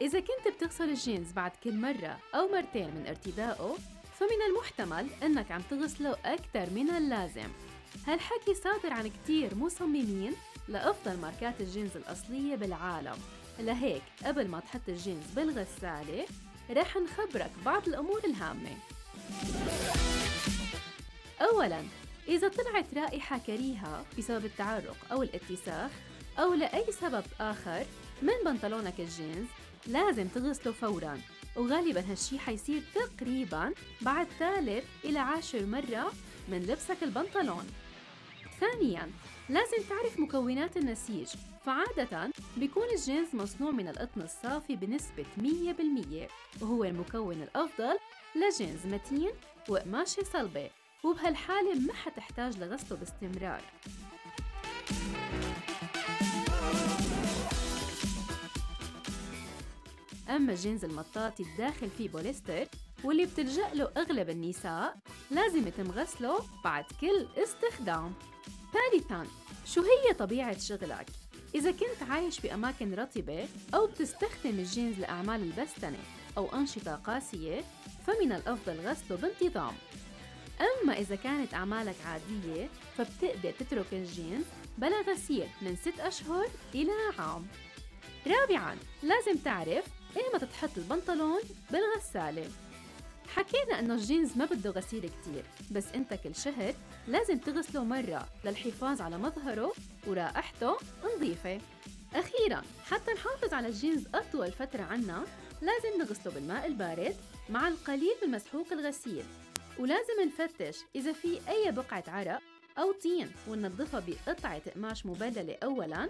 إذا كنت بتغسل الجينز بعد كل مرة أو مرتين من ارتدائه فمن المحتمل أنك عم تغسله أكثر من اللازم. هالحكي صادر عن كتير مصممين لأفضل ماركات الجينز الأصلية بالعالم. لهيك قبل ما تحط الجينز بالغسالة رح نخبرك بعض الأمور الهامة. أولاً إذا طلعت رائحة كريهة بسبب التعرق أو الاتساخ أو لأي سبب آخر من بنطلونك الجينز لازم تغسله فوراً وغالباً هالشي حيصير تقريباً بعد ثالث إلى عاشر مرة من لبسك البنطلون. ثانياً لازم تعرف مكونات النسيج فعادة بيكون الجينز مصنوع من القطن الصافي بنسبة 100% وهو المكون الأفضل لجينز متين وقماشة صلبة وبهالحالة ما حتحتاج لغسله باستمرار. أما الجينز المطاطي الداخل فيه بوليستر واللي بتلجأ له أغلب النساء لازم يتم غسله بعد كل استخدام. ثالثاً شو هي طبيعة شغلك؟ إذا كنت عايش بأماكن رطبة أو بتستخدم الجينز لأعمال البستنة أو أنشطة قاسية فمن الأفضل غسله بانتظام. أما إذا كانت أعمالك عادية فبتقدر تترك الجينز بلا غسيل من 6 أشهر إلى عام. رابعاً لازم تعرف إيمتى تحط البنطلون بالغسالة. حكينا إنه الجينز ما بده غسيل كتير بس أنت كل شهر لازم تغسله مرة للحفاظ على مظهره ورائحته نظيفة. أخيراً حتى نحافظ على الجينز أطول فترة عنا لازم نغسله بالماء البارد مع القليل من مسحوق الغسيل. ولازم نفتش إذا في أي بقعة عرق أو طين وننظفها بقطعة قماش مبللة أولاً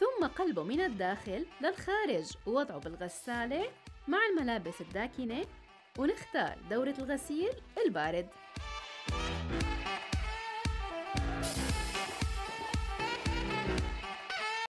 ثم قلبه من الداخل للخارج. ووضعه بالغسالة مع الملابس الداكنة. ونختار دورة الغسيل البارد.